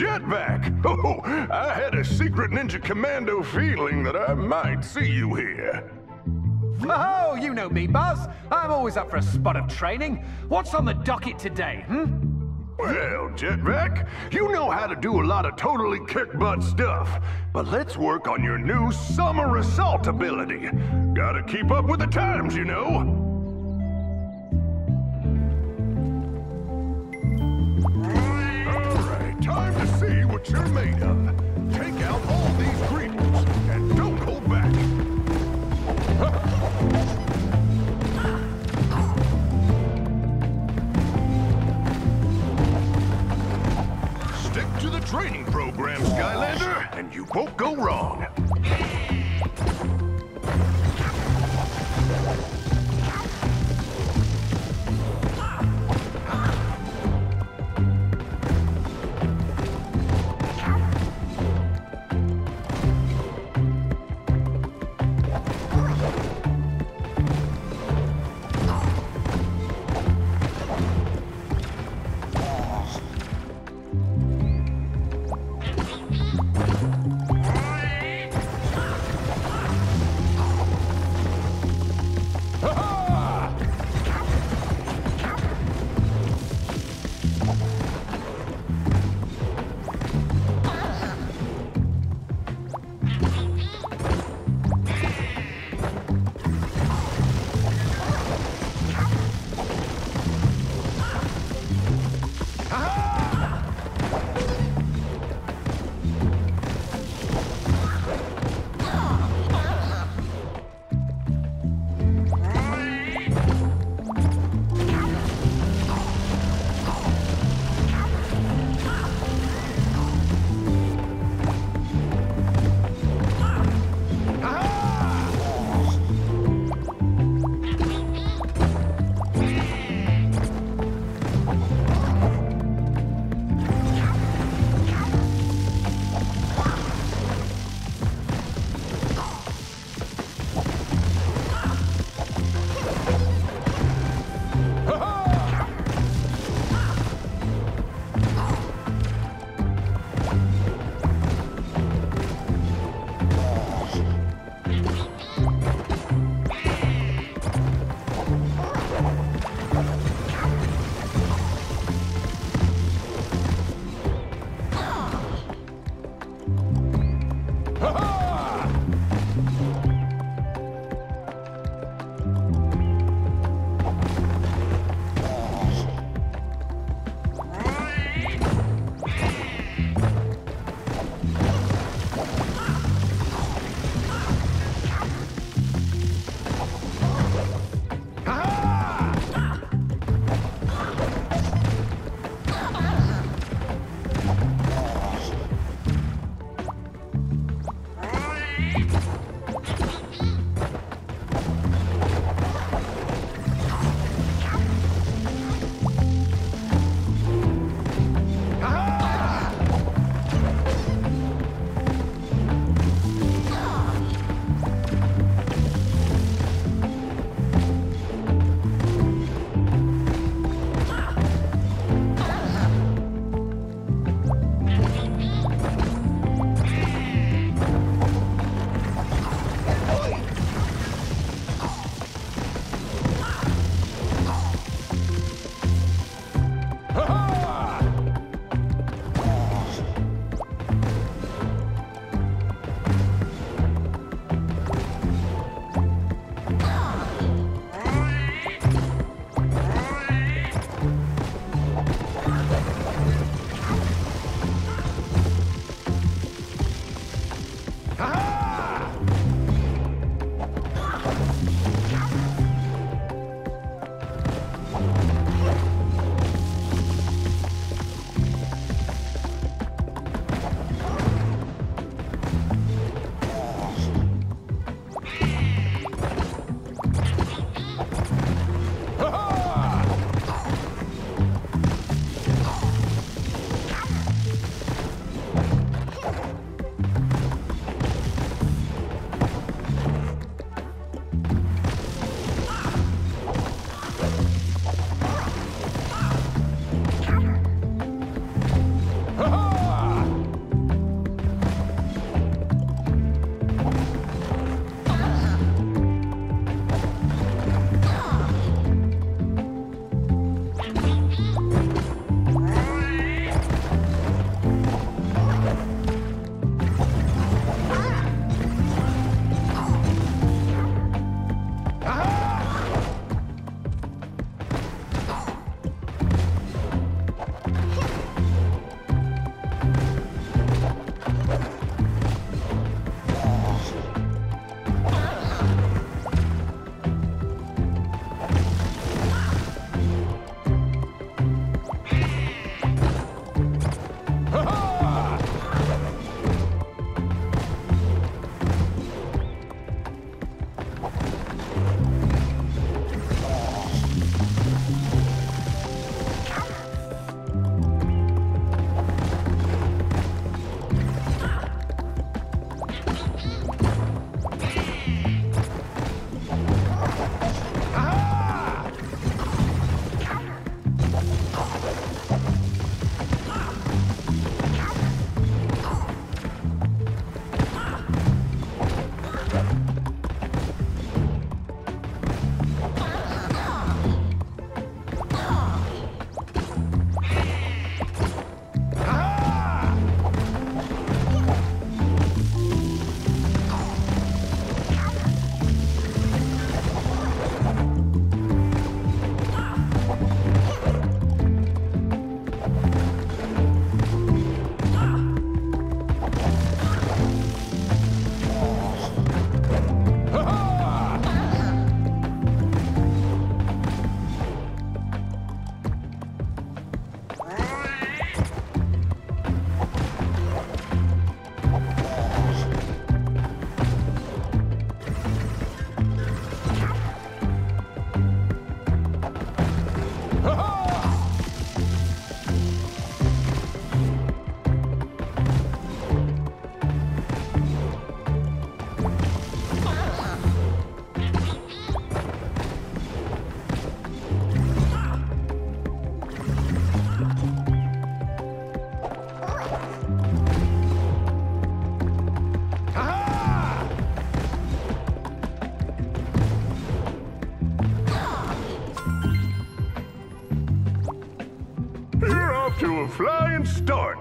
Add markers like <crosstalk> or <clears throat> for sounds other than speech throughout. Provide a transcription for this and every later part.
Jetvac! <laughs> Oh, I had a secret Ninja Commando feeling that I might see you here. Oh, you know me, Buzz. I'm always up for a spot of training. What's on the docket today, hmm? Well, Jetvac, you know how to do a lot of totally kick-butt stuff. But let's work on your new summer assault ability. Gotta keep up with the times, you know. What you're made of.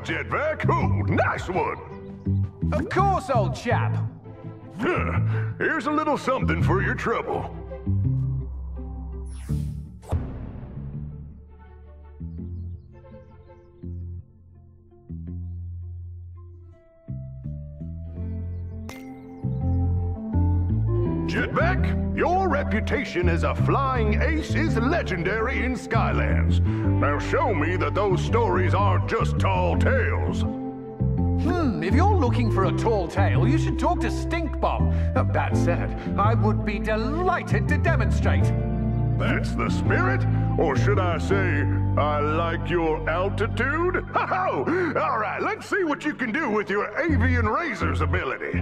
Jetvac. Ooh, nice one. Of course, old chap. Here's a little something for your trouble. Jetvac, your reputation as a flying ace is legendary in Skylands. Now show me that those stories aren't just tall tales. Hmm, if you're looking for a tall tale, you should talk to Stink Bomb. Uh, that said, I would be delighted to demonstrate. That's the spirit? Or should I say, I like your altitude? <laughs> Ho ho! All right, let's see what you can do with your avian razor's ability.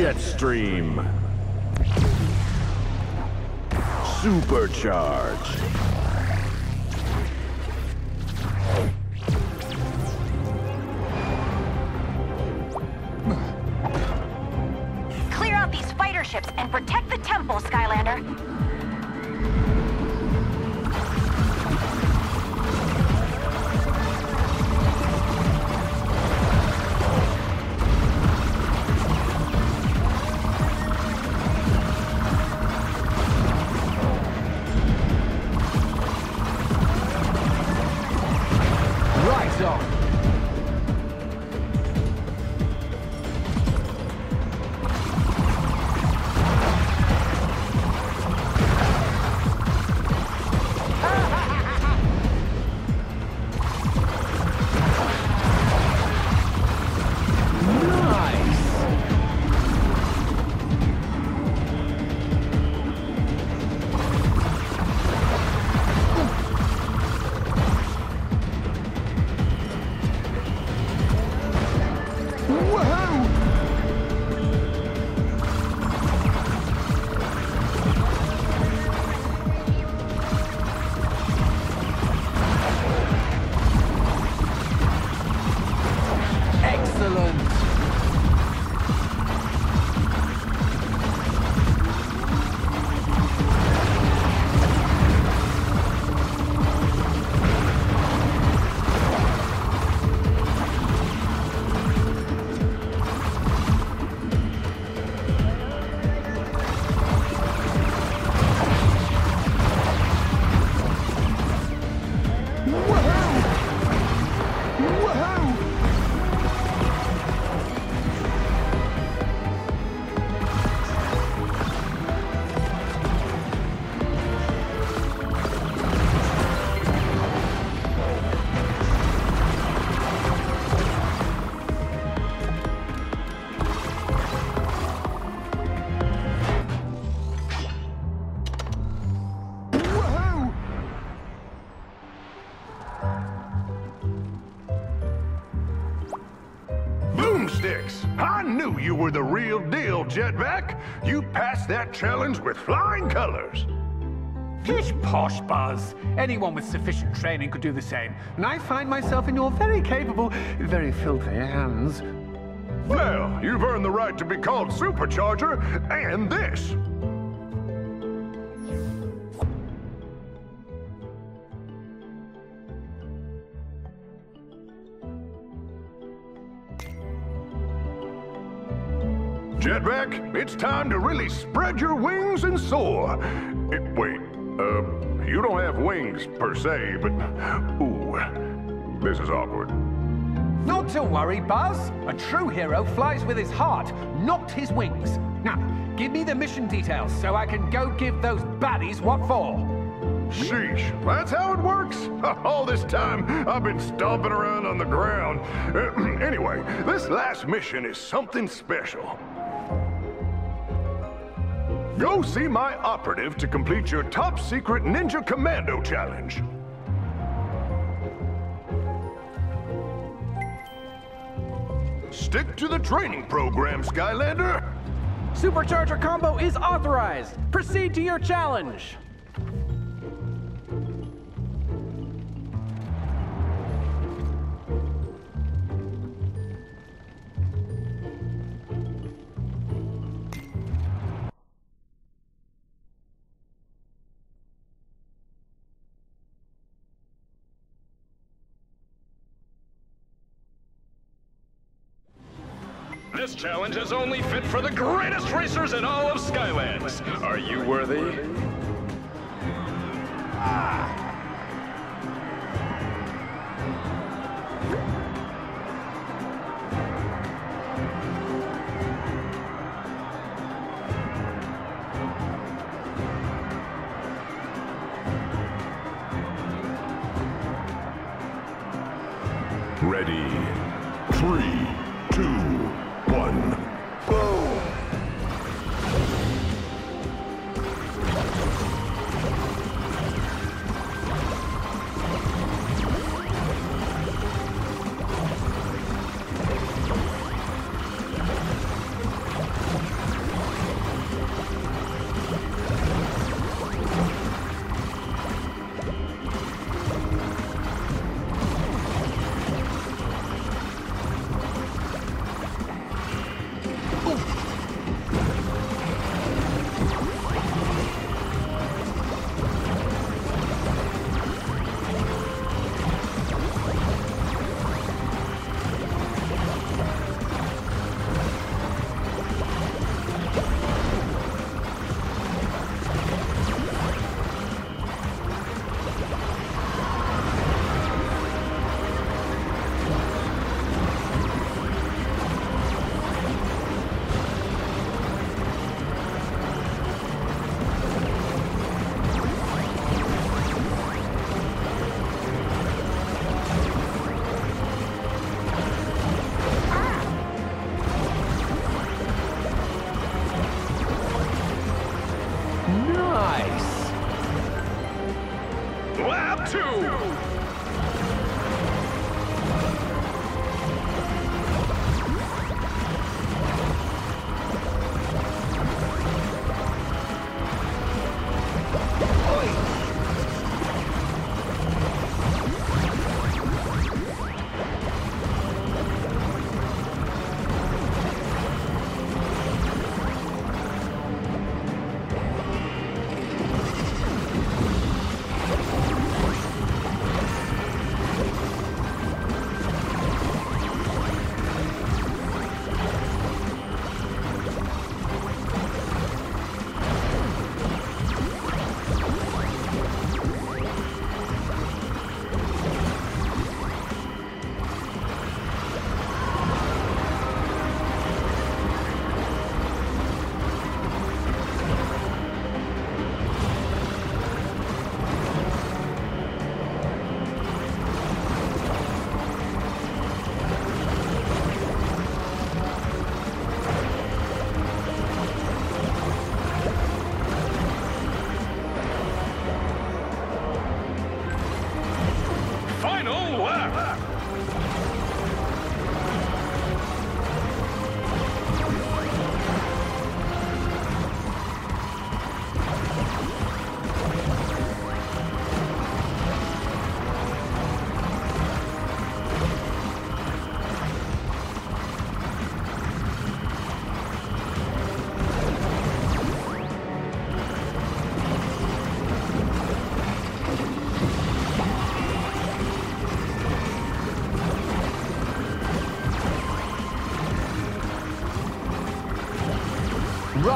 Jetstream. Supercharge. Clear out these fighter ships and protect the temple, Skylander. I knew you were the real deal, Jetvac. You passed that challenge with flying colors. Pish posh, Buzz. Anyone with sufficient training could do the same. And I find myself in your very capable, very filthy hands. Well, you've earned the right to be called Supercharger and this. Jetvac, it's time to really spread your wings and soar. Eh, wait, uh, you don't have wings per se, but ooh, this is awkward. Not to worry, Buzz. A true hero flies with his heart, not his wings. Now, give me the mission details so I can go give those baddies what for. Sheesh, that's how it works? <laughs> All this time, I've been stomping around on the ground. <clears throat> Anyway, this last mission is something special. Go see my operative to complete your top secret Ninja Commando challenge. Stick to the training program, Skylander. Supercharger combo is authorized. Proceed to your challenge. This challenge is only fit for the greatest racers in all of Skylands. Are you worthy? Ready. Three, two, one. Go!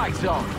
Right on!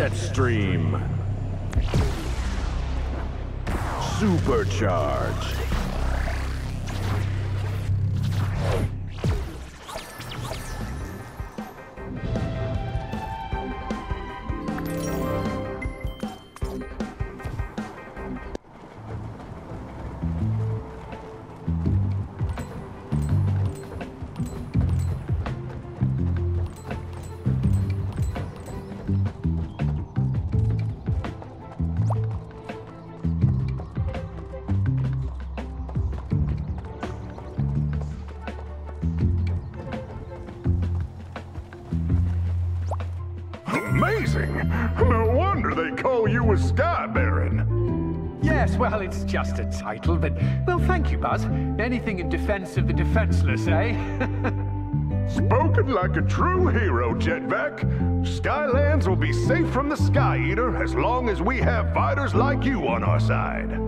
Jetstream. Supercharged. You a Sky Baron. Yes, well, it's just a title, but, well, thank you, Buzz. Anything in defense of the defenseless, eh? <laughs> Spoken like a true hero, Jetvac. Skylands will be safe from the Sky Eater as long as we have fighters like you on our side.